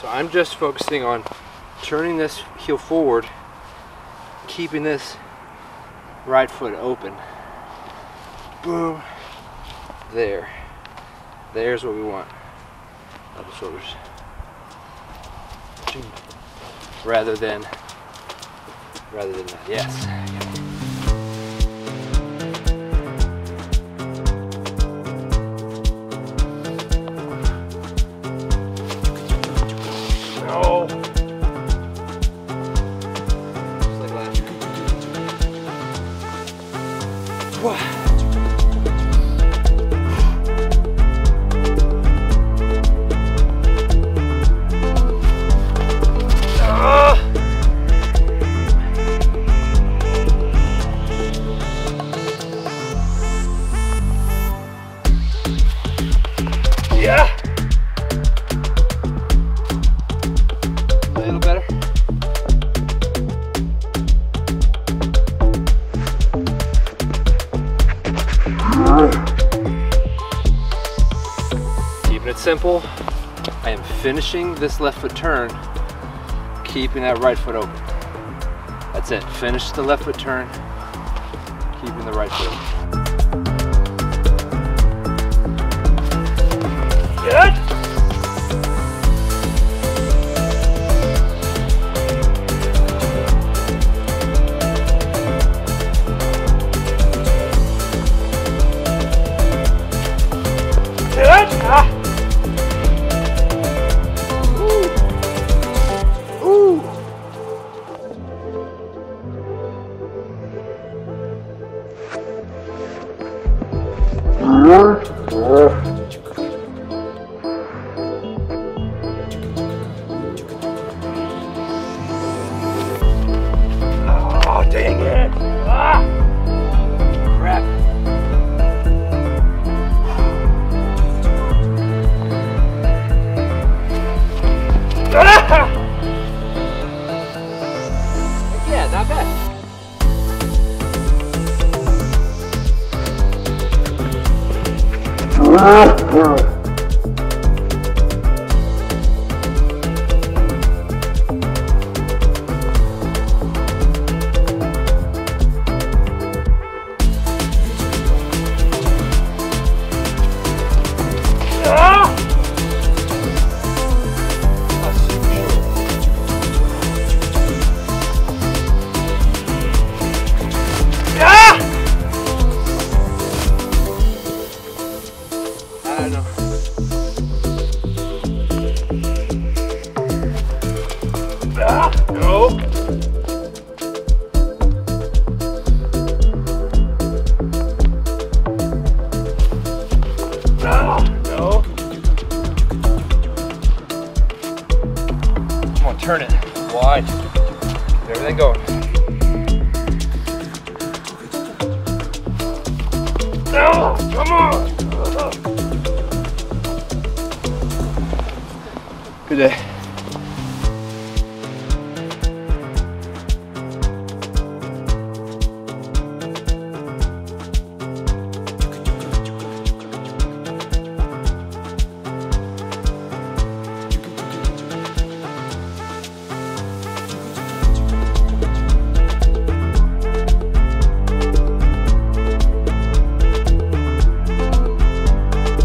So I'm just focusing on turning this heel forward, keeping this right foot open. Boom. There. There's what we want. Double shoulders. Rather than, rather than that. Yes. 哇。Simple. I am finishing this left foot turn, keeping that right foot open. That's it. Finish the left foot turn, keeping the right foot open. Ah! Turn it wide. Everything going. No, come on. Good day.